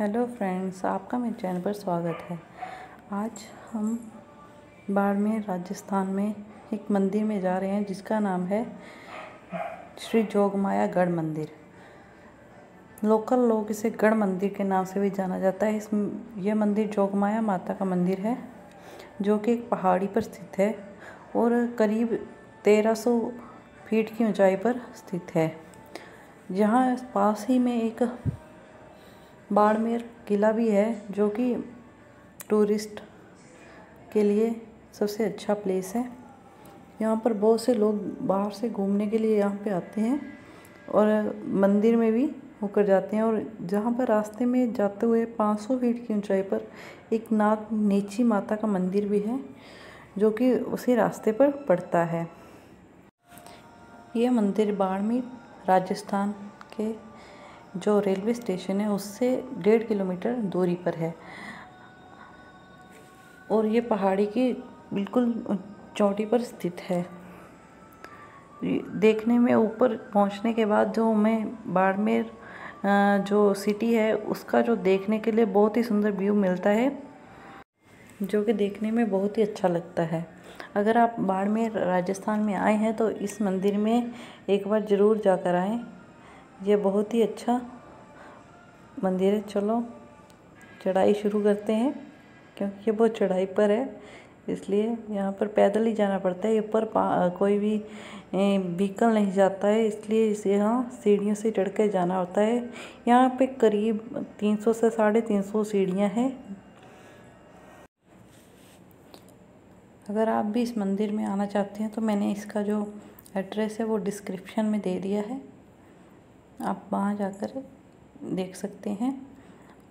Hello friends, आपका मेरे channel पर स्वागत है। आज हम बाड़मेर राजस्थान में एक मंदिर में जा रहे हैं, जिसका नाम है श्री जोगमाया गढ़ मंदिर। लोकल लोग इसे गढ़ मंदिर के नाम से भी जाना जाता है। इस यह मंदिर जोगमाया माता का मंदिर है, जो कि एक पहाड़ी पर स्थित है और करीब 1300 फीट की ऊंचाई पर स्थित है। यहाँ पास ही में एक बाड़मेर किला भी है, जो कि टूरिस्ट के लिए सबसे अच्छा प्लेस है। यहाँ पर बहुत से लोग बाहर से घूमने के लिए यहाँ पे आते हैं और मंदिर में भी होकर जाते हैं और जहाँ पर रास्ते में जाते हुए 500 फीट की ऊंचाई पर एक नाग नेची माता का मंदिर भी है, जो कि उसी रास्ते पर पड़ता है। यह मंदिर बाड़मेर, राजस्थान के जो रेलवे स्टेशन है, उससे डेढ़ किलोमीटर दूरी पर है। और ये पहाड़ी की बिल्कुल चोटी पर स्थित है। देखने में ऊपर पहुँचने के बाद जो हमें बाड़मेर जो सिटी है, उसका जो देखने के लिए बहुत ही सुंदर व्यू मिलता है, जो कि देखने में बहुत ही अच्छा लगता है। अगर आप बाड़मेर, राजस्थान में आए हैं तो इस मंदिर में एक बार ज़रूर जाकर आएँ। ये बहुत ही अच्छा मंदिर है। चलो, चढ़ाई शुरू करते हैं, क्योंकि ये बहुत चढ़ाई पर है, इसलिए यहाँ पर पैदल ही जाना पड़ता है। ऊपर कोई भी व्हीकल नहीं जाता है, इसलिए इसे यहाँ सीढ़ियों से चढ़ कर जाना होता है। यहाँ पे करीब 300 से साढ़े तीन सौ सीढ़ियाँ हैं। अगर आप भी इस मंदिर में आना चाहते हैं तो मैंने इसका जो एड्रेस है, वो डिस्क्रिप्शन में दे दिया है। आप वहाँ जाकर देख सकते हैं।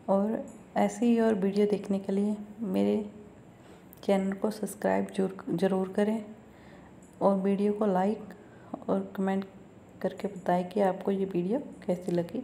और ऐसी ही और वीडियो देखने के लिए मेरे चैनल को सब्सक्राइब ज़रूर ज़रूर करें और वीडियो को लाइक और कमेंट करके बताएँ कि आपको ये वीडियो कैसी लगी।